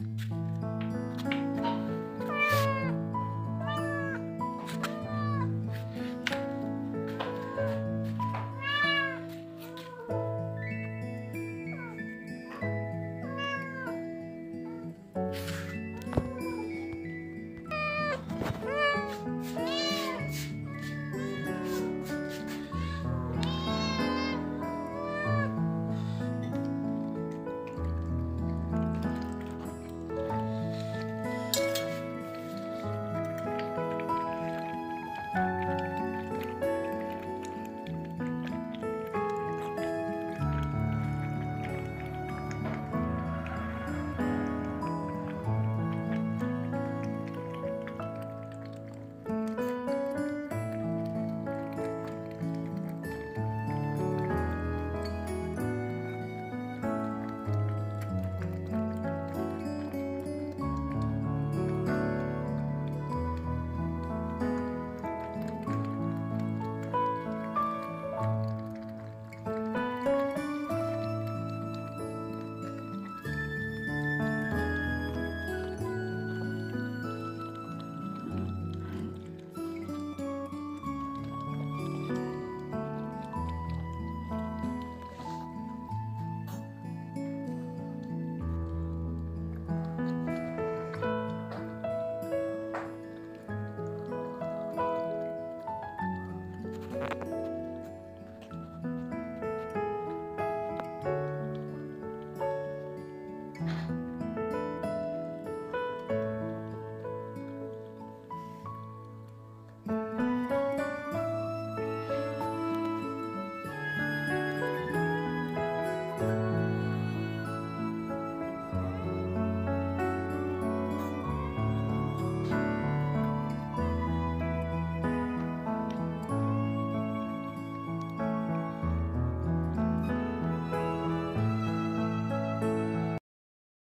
Bye.